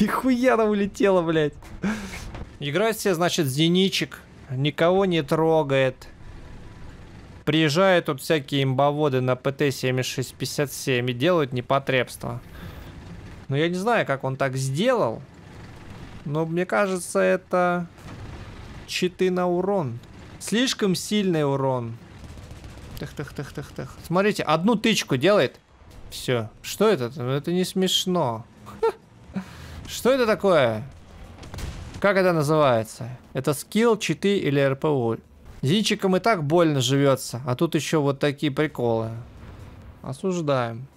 И хуяна улетела, блядь. Играть все, значит, зеничек. Никого не трогает. Приезжают тут всякие имбоводы на ПТ-7657 и делают непотребство. Но я не знаю, как он так сделал. Но мне кажется, это читы на урон. Слишком сильный урон. Тых-тых-тых-тых-тых. Смотрите, одну тычку делает. Все. Что это? Это не смешно. Что это такое? Как это называется? Это скилл, читы или РПУ? Зинчикам и так больно живется, а тут еще вот такие приколы. Осуждаем.